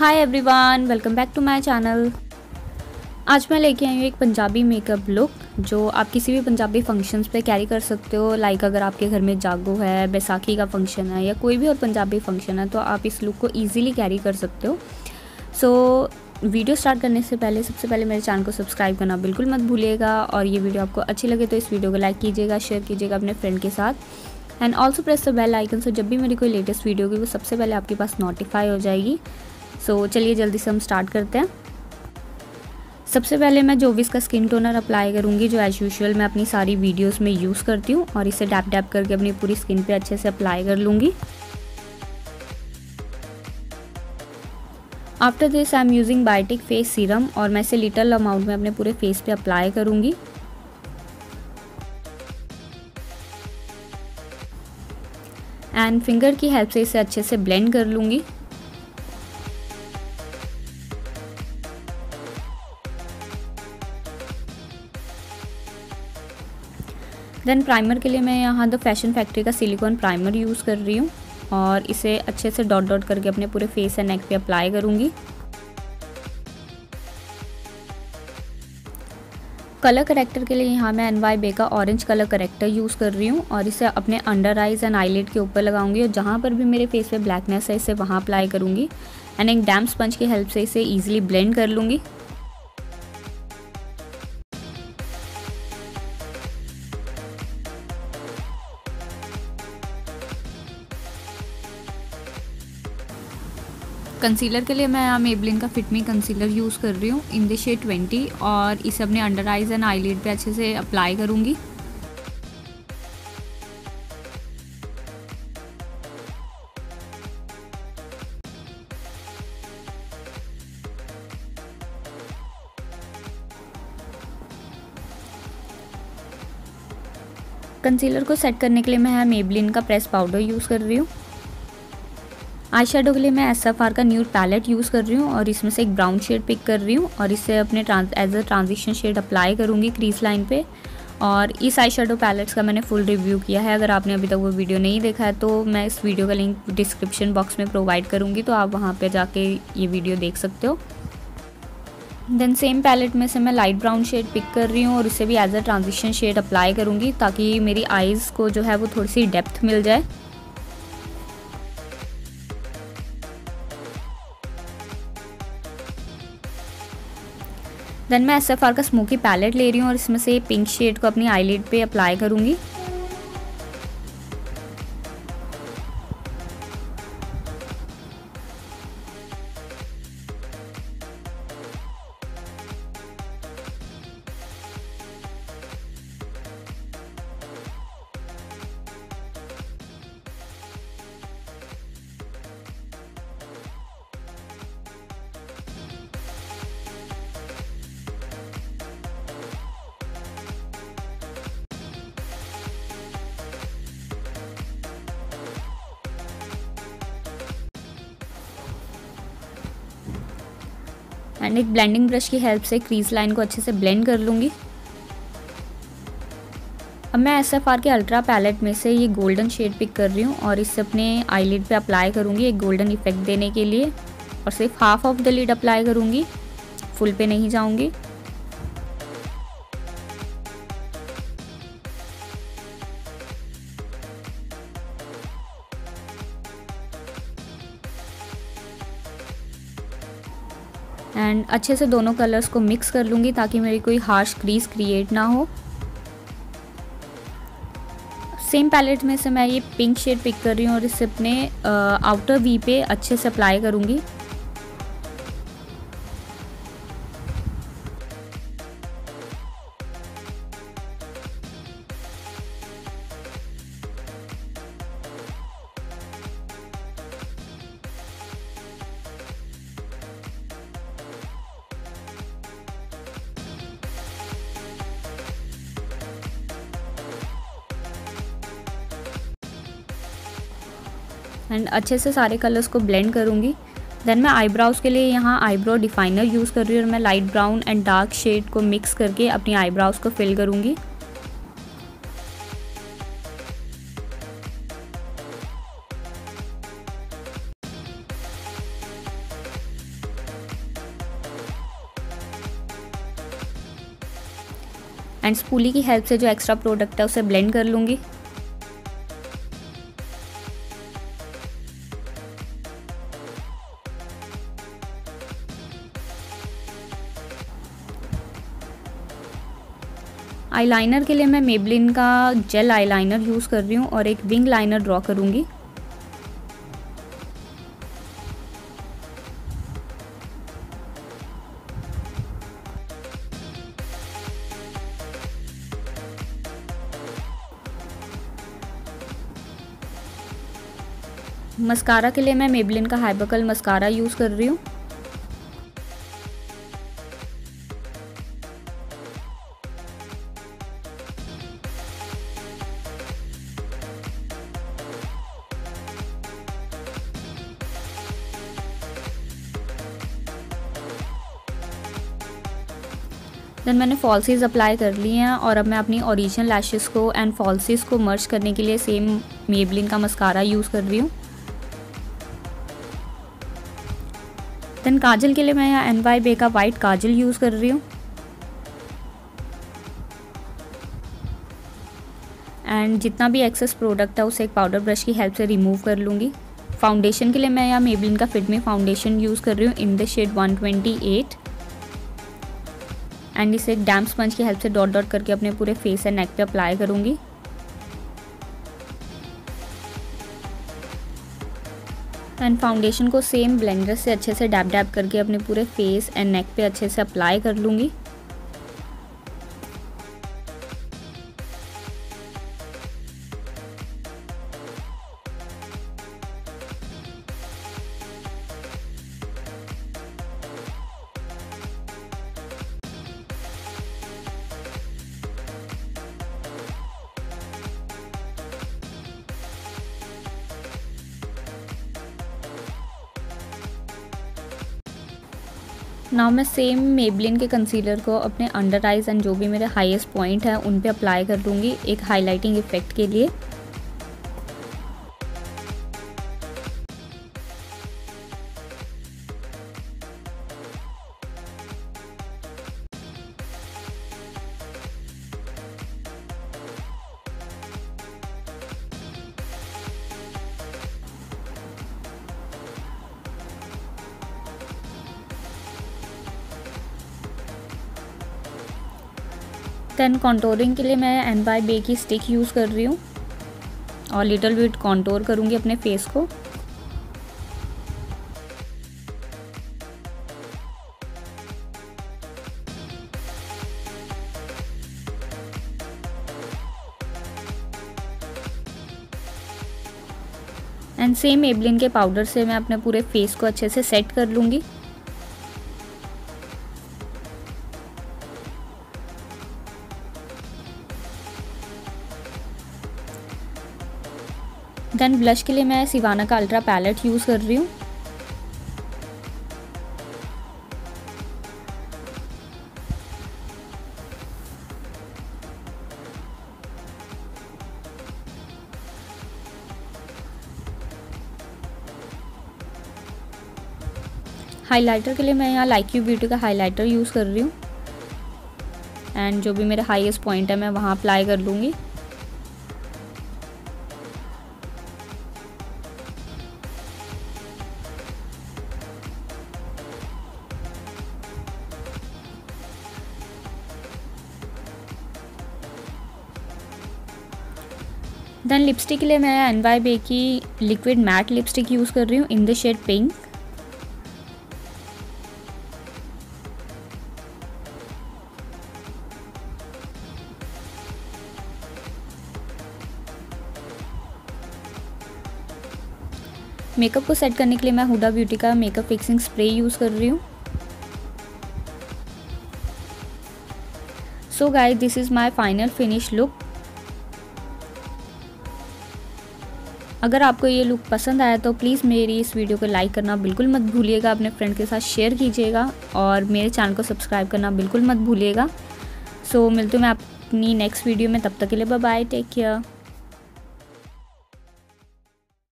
Hi everyone welcome back to my channel आज मैं लेके आई हूँ एक पंजाबी मेकअप लुक जो आप किसी भी पंजाबी फ़ंक्शंस पे कैरी कर सकते हो। लाइक अगर आपके घर में जागो है बैसाखी का फ़ंक्शन है या कोई भी और पंजाबी फ़ंक्शन है तो आप इस लुक को ईजिली कैरी कर सकते हो। सो so, वीडियो स्टार्ट करने से पहले सबसे पहले मेरे चैनल को सब्सक्राइब करना बिल्कुल मत भूलिएगा और ये वीडियो आपको अच्छी लगे तो इस वीडियो को लाइक कीजिएगा शेयर कीजिएगा अपने फ्रेंड के साथ। And also press the bell icon so जब भी मेरी कोई लेटेस्ट वीडियो होगी वो सबसे पहले आपके पास नोटिफाई हो जाएगी। सो so, चलिए जल्दी से हम स्टार्ट करते हैं। सबसे पहले मैं जोविस का स्किन टोनर अप्लाई करूँगी जो एज़ यूजल मैं अपनी सारी वीडियोस में यूज़ करती हूँ और इसे डैप डैप करके अपनी पूरी स्किन पे अच्छे से अप्लाई कर लूँगी। After this I am using Biotique face serum और मैं इसे लिटल अमाउंट में अपने पूरे फेस पे अप्लाई करूँगी। एंड फिंगर की हेल्प से इसे अच्छे से ब्लेंड कर लूँगी। देन प्राइमर के लिए मैं यहाँ द फ़ैशन फैक्ट्री का सिलिकॉन प्राइमर यूज़ कर रही हूँ और इसे अच्छे से डॉट डॉट करके अपने पूरे फेस एंड नेक पे अप्लाई करूँगी। कलर करेक्टर के लिए यहाँ मैं एन वाई बे का ऑरेंज कलर करेक्टर यूज़ कर रही हूँ और इसे अपने अंडर आइज़ एंड आईलेट के ऊपर लगाऊँगी और जहाँ पर भी मेरे फेस पे ब्लैकनेस है इसे वहाँ अप्लाई करूँगी। एंड एक डैम स्पंज की हेल्प से इसे ईजिली ब्लेंड कर लूँगी। कंसीलर के लिए मैं यहाँ मेबलिन का फिटमी कंसीलर यूज़ कर रही हूँ इन द शेड ट्वेंटी और इसे अपने अंडर आइज़ एंड आईलिड पे अच्छे से अप्लाई करूँगी। कंसीलर को सेट करने के लिए मैं यहाँ मेबलिन का प्रेस पाउडर यूज़ कर रही हूँ। आई शेडो के लिए मैं एस एफ़ आर का न्यूड पैलेट यूज़ कर रही हूँ और इसमें से एक ब्राउन शेड पिक कर रही हूँ और इससे अपने as a transition shade apply करूँगी क्रीज लाइन पे और इस आई शेडो पैलेट्स का मैंने फुल रिव्यू किया है। अगर आपने अभी तक वो वीडियो नहीं देखा है तो मैं इस वीडियो का लिंक डिस्क्रिप्शन बॉक्स में प्रोवाइड करूँगी तो आप वहाँ पर जाके ये वीडियो देख सकते हो। देन सेम पैलेट में से मैं लाइट ब्राउन शेड पिक कर रही हूँ और इसे भी as a transition shade apply करूँगी ताकि मेरी आइज़ को जो है वो थोड़ी सी डेप्थ मिल जाए। देन मैं एस का स्मोकी पैलेट ले रही हूँ और इसमें से पिंक शेड को अपनी आईलेट पे अप्लाई करूँगी। एंड एक ब्लेंडिंग ब्रश की हेल्प से क्रीज लाइन को अच्छे से ब्लेंड कर लूँगी। अब मैं एस एफ़ आर के अल्ट्रा पैलेट में से ये गोल्डन शेड पिक कर रही हूँ और इसे अपने आईलिड पे अप्लाई करूँगी एक गोल्डन इफ़ेक्ट देने के लिए। और सिर्फ़ half of the lid apply करूँगी। फुल पे नहीं जाऊँगी। एंड अच्छे से दोनों कलर्स को मिक्स कर लूँगी ताकि मेरी कोई हार्श क्रीज क्रिएट ना हो। सेम पैलेट में से मैं ये पिंक शेड पिक कर रही हूँ और इसे अपने आउटर वी पे अच्छे से अप्लाई करूँगी। एंड अच्छे से सारे कलर्स को ब्लेंड करूँगी। देन मैं आईब्राउज़ के लिए यहाँ आईब्रो डिफाइनर यूज़ कर रही हूँ और मैं light brown and dark shade को मिक्स करके अपनी आईब्राउज़ को फिल करूँगी। एंड स्पूली की हेल्प से जो एक्स्ट्रा प्रोडक्ट है, उसे ब्लेंड कर लूँगी। आईलाइनर के लिए मैं मेबलिन का जेल आईलाइनर यूज़ कर रही हूँ और एक विंग लाइनर ड्रॉ करूँगी। मस्कारा के लिए मैं मेबलिन का हाइबकल मस्कारा यूज़ कर रही हूँ। देन मैंने फॉल्सीज अप्लाई कर ली हैं और अब मैं अपनी ओरिजिनल लैशेस को एंड फॉल्सीज को मर्ज करने के लिए सेम मेबलिन का मस्कारा यूज़ कर रही हूँ। देन काजल के लिए मैं यहाँ एन वाई बे का वाइट काजल यूज़ कर रही हूँ। एंड जितना भी एक्सेस प्रोडक्ट है, उसे एक पाउडर ब्रश की हेल्प से रिमूव कर लूँगी। फाउंडेशन के लिए मैं यहाँ मेबलिन का फिट में फाउंडेशन यूज़ कर रही हूँ इन द शेड 128 एंड इसे एक डैम स्पंज की हेल्प से डॉट डॉट करके अपने पूरे फेस एंड नेक पे अप्लाई करूँगी। एंड फाउंडेशन को सेम ब्लेंडर से अच्छे से डैप डैप करके अपने पूरे फेस एंड नेक पे अच्छे से अप्लाई कर लूँगी। नाउ मैं सेम मेबलिन के कंसीलर को अपने अंडर आइज़ एंड जो भी मेरे हाईएस्ट पॉइंट है, उन पे अप्लाई कर दूँगी एक हाइलाइटिंग इफ़ेक्ट के लिए। देन कॉन्टोरिंग के लिए मैं एन बाई बे की स्टिक यूज़ कर रही हूँ। और लिटल बिट कॉन्टोर करूँगी अपने फेस को। एंड सेम एबलिन के पाउडर से मैं अपने पूरे फेस को अच्छे से सेट कर लूँगी। देन ब्लश के लिए मैं सिवाना का अल्ट्रा पैलेट यूज़ कर रही हूँ। हाइलाइटर के लिए मैं यहाँ लाइक यू ब्यूटी का हाइलाइटर यूज़ कर रही हूँ। एंड जो भी मेरे हाईएस्ट पॉइंट है, मैं वहाँ अप्लाई कर लूँगी। देन लिपस्टिक के लिए मैं एन वाई बे की लिक्विड मैट लिपस्टिक यूज़ कर रही हूँ in the shade pink makeup को सेट करने के लिए मैं हुडा ब्यूटी का मेकअप फिक्सिंग स्प्रे यूज़ कर रही हूँ। So guys this is my final finish look अगर आपको ये लुक पसंद आया तो प्लीज़ मेरी इस वीडियो को लाइक करना बिल्कुल मत भूलिएगा अपने फ्रेंड के साथ शेयर कीजिएगा और मेरे चैनल को सब्सक्राइब करना बिल्कुल मत भूलिएगा। सो so, मिलती हूँ मैं अपनी नेक्स्ट वीडियो में तब तक के लिए बाय टेक केयर